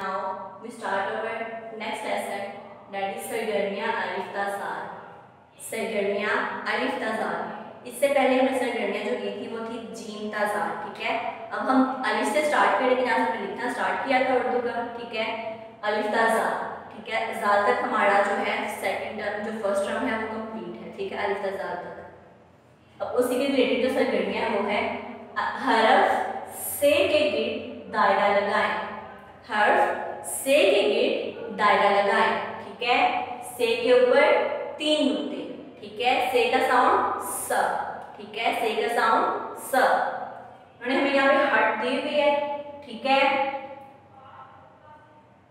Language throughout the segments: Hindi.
Now, we start our next lesson, that is सरगर्मियाँ अलिफ ताजार सरगर्मियाँ अलिफ ताजार इससे पहले हमने सरगर्मियाँ जो की थी, वो थी जीम ताजार ठीक है? अब हम अलिफ से स्टार्ट करेंगे, जहाँ से हमने लिखना स्टार्ट किया था उर्दू का, ठीक है? अलिफ ताजार ठीक है? जाल तक हमारा जो है सेकंड टर्म जो फ़र्स्ट टर्म है, वो कंप्लीट है, ठीक है? अलिफ ताजार तक। अब उसी के रिलेटेड जो सरगर्मियाँ वो है, हरफ से के गिर्द दायरा लगाएँ। हर्फ से के गिर्द दायरा लगाएँ, ठीक है? से के ऊपर तीन नुक्ते ठीक है? से का साउंड स ठीक है? से का साउंड स उन्होंने हमें यहाँ पे हट दी हुई है, ठीक है?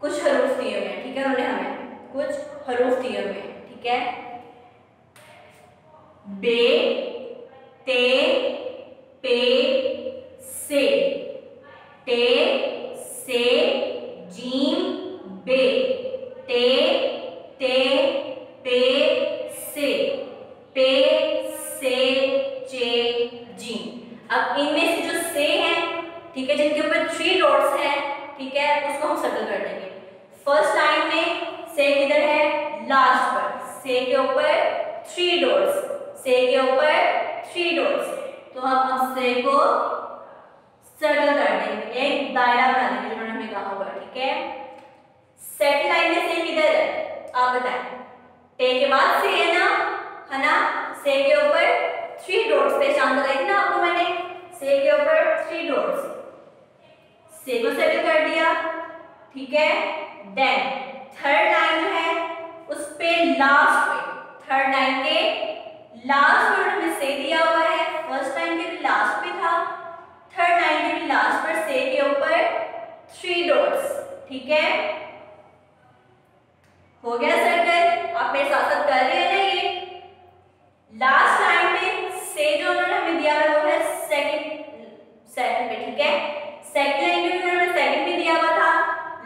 कुछ हरूफ दिए हुए हैं, ठीक है? उन्होंने हमें कुछ हरूफ दिए हुए हैं, ठीक है? बे, ते, पे, से, टे, से जीम बे टे ते पे से पे से चे जीम अब इनमें से जो से है ठीक है जिनके ऊपर थ्री डॉट्स हैं ठीक है उसको हम सर्कल कर देंगे फ़र्स्ट लाइन में से किधर है लास्ट पर से के ऊपर थ्री डॉट्स से के ऊपर थ्री डॉट्स तो हम अब से को सर्कल कर देंगे। एक दायरा बना देंगे उन्होंने हमें कहा होगा ठीक है? सेकंड लाइन में से किधर है? आप बताएँ। टे के बाद से है ना? है ना? से के ऊपर थ्री डॉट्स पहचान बताई थी ना आपको मैंने। से के ऊपर थ्री डॉट्स से को सर्कल कर दिया, ठीक है? देन थर्ड लाइन जो है, उस पे लास्ट पे थर्ड लाइन के लास्ट वर्ड में से दिया हुआ है। फ़र्स्ट लाइन के भी लास्ट पे था। थर्ड लाइन के भी लास्ट पर से के ऊपर थ्री डॉट्स ठीक है? हो गया सर्कल आप मेरे साथ साथ कर रहे हैं ना ये लास्ट लाइन में से जो उन्होंने हमें दिया है वो है सेकंड सेकंड पे ठीक है सेकंड लाइन में उन्होंने सेकंड पे दिया हुआ था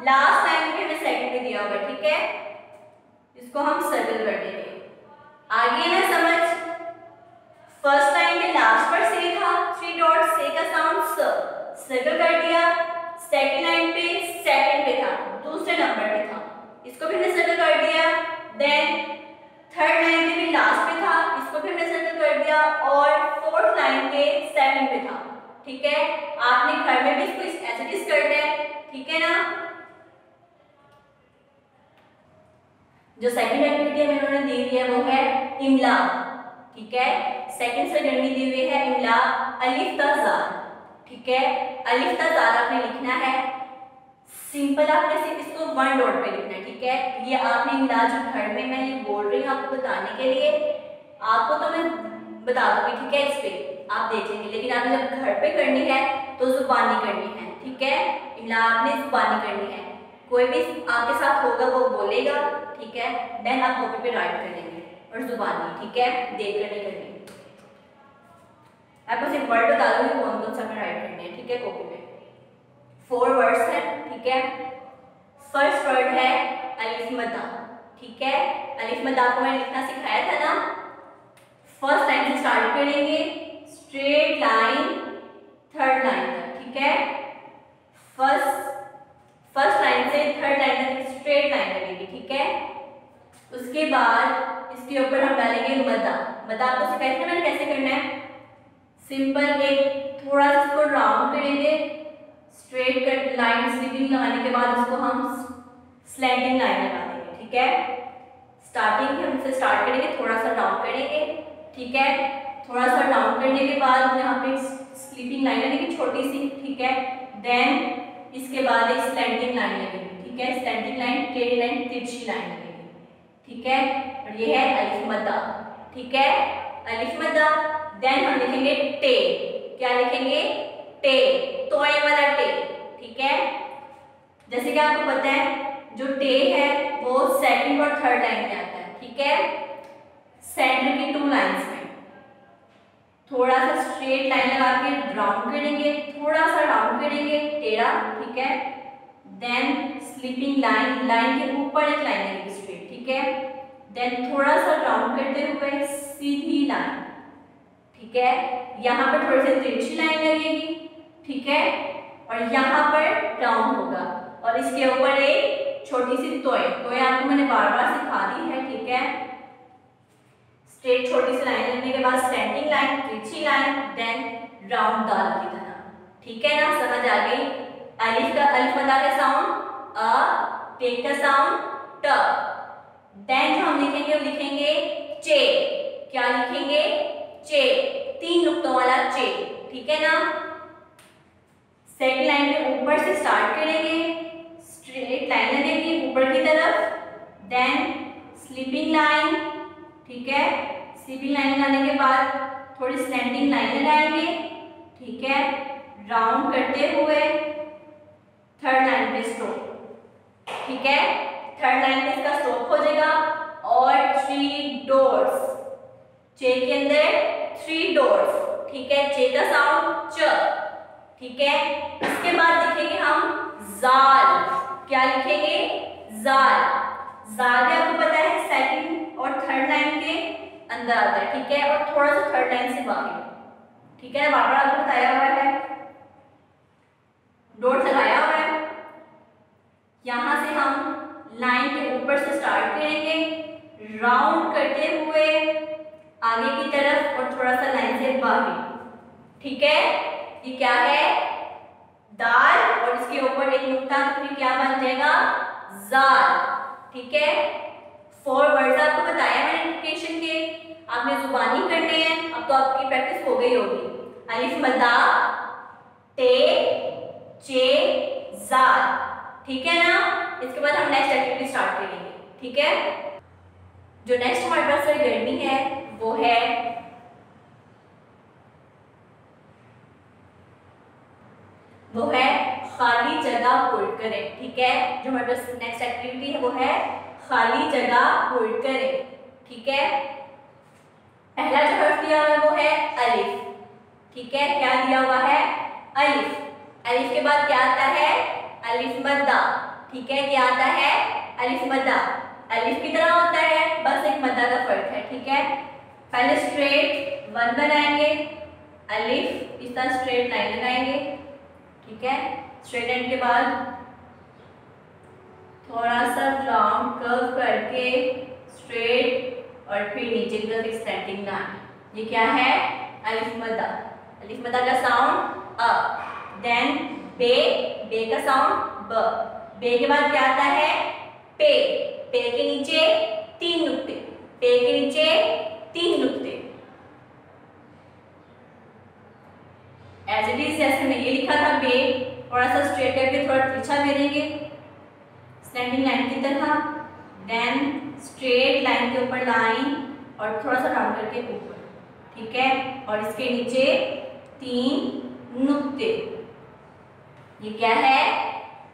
लास्ट लाइन में हमें सेकंड पे दिया हुआ है ठीक है इसको हम सर्कल कर देंगे आगे ना समझ फ़र्स्ट लाइन के लास्ट पर से था थ्री डॉट से का साउंड स सर्कल कर दिया सेकंड लाइन पे सेकंड पे था, दूसरे नंबर पे था। इसको भी हमने सर्कल कर दिया देन थर्ड लाइन पे भी लास्ट पे था, इसको भी हमने सर्कल कर दिया, और फोर्थ लाइन के सेकंड पे था। ठीक है? आपने घर में भी इसको ऐसे डिस करना है? ठीक है ना? जो सेकंड एक्टिविटी हमें उन्होंने दी हुई है वो है इमला। ठीक है? सेकंड सेकंड दी हुई है इमला अलिफ ताजार ठीक है? अलिफ ताजार आपने लिखना है, सिंपल आपने सिर्फ़ इसको वन डॉट पे लिखना है, ठीक है? ये आपने इमला जो घर में मैं ये बोल रही हूँ आपको बताने के लिए। आपको तो मैं बता दूँगी, ठीक है, इस पे। आप देखेंगे लेकिन आपने जब घर पे करनी है तो जुबानी करनी है, ठीक है? इमला आपने जुबानी करनी है। कोई भी आपके साथ होगा, वो बोलेगा, ठीक है? देन आप कॉपी पे राइट कर करेंगे और जुबानी, ठीक है? देख कर नहीं करनी। आपको सिर्फ़ वर्ड बता दूँगी कौन कौन सा में राइट करनी है ठीक है कॉपी पे फोर वर्ड्स हैं ठीक है फ़र्स्ट वर्ड है अलिफ मदा ठीक है अलिफ मदा को मैंने लिखना सिखाया था ना फ़र्स्ट लाइन से स्टार्ट करेंगे स्ट्रेट लाइन थर्ड लाइन तक ठीक है फ़र्स्ट फ़र्स्ट लाइन से थर्ड लाइन तक स्ट्रेट लाइन लगेगी ठीक है उसके बाद इसके ऊपर हम डालेंगे मदा. मदा आपको सिखाया था मैंने कैसे करना है? सिंपल एक थोड़ा सा इसको राउंड करेंगे स्ट्रेट कट लाइन स्लीपिंग लगाने के बाद उसको हम स्लैंडिंग लाइन लगा देंगे, ठीक है? स्टार्टिंग हम से स्टार्ट करेंगे, थोड़ा सा डाउन करेंगे, ठीक है? थोड़ा सा डाउन करने के बाद यहाँ पे स्लीपिंग लाइन लगेगी छोटी सी, ठीक है? देन इसके बाद एक स्लैंडिंग लाइन लगेगी ठीक है? स्लैंडिंग लाइन टेढ़ी लाइन तिरछी लाइन लगेगी ठीक है? और ये है अलिफ ठीक है? अलिफ मद्दा देन हम लिखेंगे टे। क्या लिखेंगे? टे। तोए वाला टे, ठीक है? जैसे कि आपको पता है, जो टे है, वो सेकंड और थर्ड लाइन में आता है, ठीक है? सेंटर की टू लाइंस में। थोड़ा सा स्ट्रेट लाइन लगा के राउंड करेंगे, थोड़ा सा राउंड करेंगे, टेढ़ा, ठीक है? देन स्लीपिंग लाइन लाइन के ऊपर एक लाइन लगेगी स्ट्रेट ठीक है? देन थोड़ा सा राउंड करते हुए सीधी लाइन। ठीक है? यहाँ पर थोड़ी सी तिरछी लाइन लगेगी, ठीक है? और यहाँ पर राउंड होगा। और इसके ऊपर एक छोटी सी तोय। तोय आपको मैंने बार बार सिखा दी है, ठीक है? स्ट्रेट छोटी सी लाइन लेने के बाद स्टैंडिंग लाइन तिरछी लाइन देन राउंड दाल की तरह। ठीक है ना? समझ आ गई? अलिफ का अलिफ का साउंड अ टे का साउंड ट। देन हम लिखेंगे वो लिखेंगे चे क्या लिखेंगे? चे तीन नुक्तों वाला चे ठीक है ना? सेकंड लाइन के ऊपर से स्टार्ट करेंगे। स्ट्रेट लाइन लगेगी ऊपर की तरफ़। देन स्लीपिंग लाइन ठीक है? स्लीपिंग लाइन लगाने के बाद थोड़ी स्लैंडिंग लाइन लगाएँगे। ठीक है? राउंड करते हुए थर्ड लाइन पे स्ट्रोक ठीक है? थर्ड लाइन पे इसका स्ट्रोक हो जाएगा और थ्री डोर्स चे के अंदर थ्री डोर्स ठीक है? चे का साउंड च. ठीक है? इसके बाद लिखेंगे हम जाल क्या लिखेंगे? जाल जाल भी आपको पता है सेकंड और थर्ड लाइन के अंदर आता है, ठीक है? और थोड़ा सा थर्ड लाइन से बाहर. ठीक है? बार आपको बताया हुआ है. डॉट लगाया हुआ है. यहाँ से हम लाइन के ऊपर से स्टार्ट करेंगे राउंड करते हुए आगे की तरफ़ और थोड़ा सा लाइन से बाहर। ठीक है? ये क्या है? दाल और इसके ऊपर एक नुक्ता तो फिर क्या बन जाएगा? जाल। ठीक है? फोर वर्ड्स आपको बताया मैंने नोटिफिकेशन के। आपने जुबानी करने हैं। अब तो आपकी प्रैक्टिस हो गई होगी। अलिफ मदा टे चे जाल। ठीक है ना? इसके बाद हम नेक्स्ट एक्टिविटी स्टार्ट करेंगे, ठीक है? जो नेक्स्ट हमारे पास गर्मी है, वो है वो है खाली जगह पुल करें, ठीक है? जो हमारे पास नेक्स्ट एक्टिविटी है, वो है खाली जगह पुल करें, ठीक है? पहला जो हर्फ दिया हुआ है, वो है अलिफ ठीक है? क्या दिया हुआ है? अलिफ अलिफ के बाद क्या आता है? अलिफ मद्दा ठीक है क्या आता है, अलिफ मद्दा। अलिफ की तरह होता है, बस एक मद्दा का फ़र्क है, ठीक है? पहले स्ट्रेट वन बनाएँगे, अलिफ इस तरह स्ट्रेट लाइन लगाएँगे, ठीक है? स्ट्रेट एंड के बाद थोड़ा सा राउंड कर्व करके स्ट्रेट और फिर नीचे की तरफ़ एक्सटेंडिंग लाइन ये क्या है? अलिफ मदा अलिफ मदा का साउंड अ देन बे बे का साउंड ब। बे के बाद क्या आता है? पे. पे के नीचे तीन नुक्ते। पे के नीचे तीन नुक्ते। एज इट इज़ जैसे मैंने ये लिखा था बे थोड़ा सा स्ट्रेट करके थोड़ा तिरछा करेंगे स्टैंडिंग लाइन की तरह। देन स्ट्रेट लाइन के ऊपर लाइन और थोड़ा सा राउंड करके ऊपर। ठीक है? और इसके नीचे तीन नुक्ते। ये क्या है?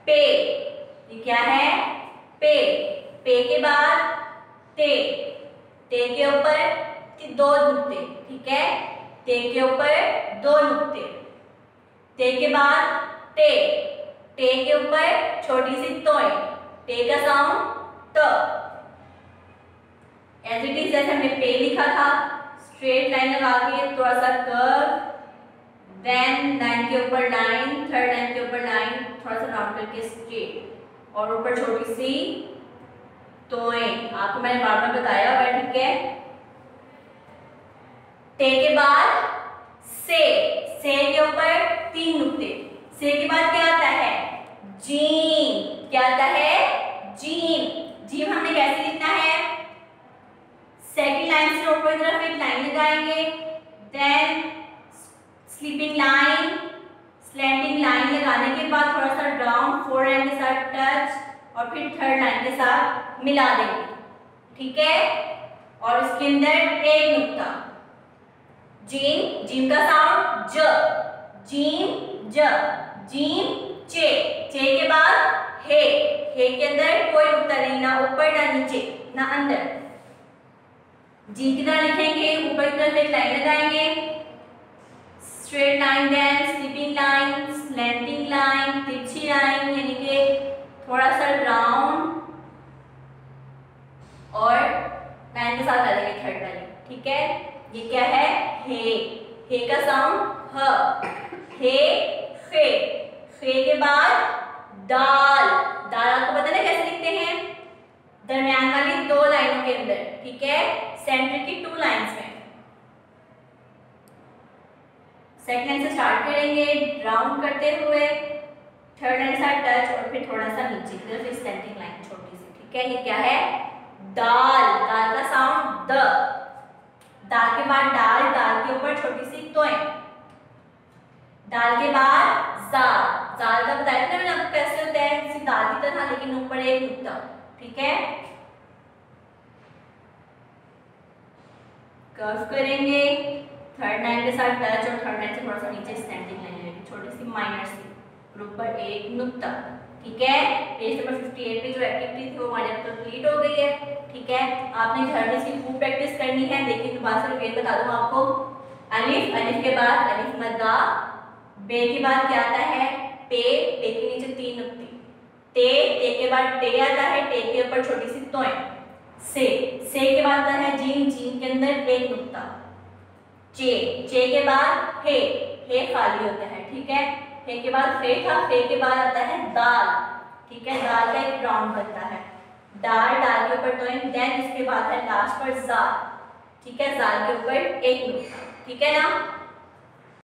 पे। क्या है? पे। पे के बाद ते। ते के ऊपर दो नुक्ते, ठीक है? ते के ऊपर दो नुक्ते। ते के बाद टे टे के ऊपर छोटी सी तोय टे का साउंड त। एज इट इज़ जैसे हमने पे लिखा था स्ट्रेट लाइन लगा के थोड़ा सा कर्व देन लाइन के ऊपर लाइन थर्ड लाइन के ऊपर लाइन थोड़ा सा राउंड करके स्ट्रेट और ऊपर छोटी सी तोय आपको मैंने बार बार बताया हुआ ठीक है? टे के बाद से। से के ऊपर तीन नुक्ते। से के बाद क्या आता है? जीम क्या आता है? जीम जीम हमने कैसे लिखना है? सेकंड लाइन से ऊपर तरफ़ एक लाइन लगाएँगे। Then sleeping line slanting line लगाने के बाद थोड़ा सा फोर लाइन के साथ टच और फिर थर्ड लाइन के साथ मिला देंगे। ठीक है? और इसके अंदर एक नुक्ता। जीम जीम का साउंड ज। जीम ज। जीम चे। चे के बाद हे। हे के अंदर कोई नुक्ता नहीं, ना ऊपर, ना नीचे, ना अंदर। जी की तरह लिखेंगे, ऊपर की तरफ़ एक लाइन लगाएँगे। Straight line then sleeping line standing line तिरछी लाइन थोड़ा सा ब्राउन और पैन के साथ डालेंगे थर्ड वाली, ठीक है? ये क्या है? हे। हे का साउंड ह। हे, फे। फे के बाद दाल। दाल आपको पता ना कैसे लिखते हैं? दरमियान वाली दो लाइनों के अंदर, ठीक है? सेंटर की टू लाइंस में। सेकंड से स्टार्ट करेंगे राउंड करते हुए। थर्ड लाइन से टच और फिर थोड़ा सा नीचे की तरफ़ स्टैंडिंग लाइन छोटी सी ठीक है? ये क्या है? दाल दाल का साउंड द। दाल के बाद डाल दाल के ऊपर छोटी सी तोय दाल के बाद जाल जाल का बताया था मैंने आपको कैसे होता है? किसी दाल की तरह, लेकिन ऊपर एक नुक्ता ठीक है? कर्व करेंगे। थर्ड लाइन के साथ टच और थर्ड लाइन से थोड़ा सा नीचे स्टैंडिंग लाइन लेंगे। छोटी सी माइनर सी। ऊपर एक नुक्ता, ठीक है? पेज नंबर 58 पे जो एक्टिविटी थी वो हमारी कंप्लीट हो गई है, ठीक है? आपने घर में इसकी खूब प्रैक्टिस करनी है, देखिए दोबारा से रिपीट बता दूँ आपको। अलिफ अलिफ के बाद, अलिफ मद्दा, बे के बाद क्या आता है? पे पे के नीचे तीन नुक्ते। टे टे के बाद टे आता है, टे के ऊपर छोटी सी तोय से से के बाद आता है जीन जीन के अंदर एक नुक्ता। चे चे के बाद हे हे खाली होता है, ठीक है? फे के बाद फे था, फे के बाद आता है दाल। ठीक है, दाल का एक राउंड बनता है। दाल डाल के ऊपर टोइन देन इसके बाद है लास्ट पर जाल। ठीक है, जाल के ऊपर एक ठीक है ना?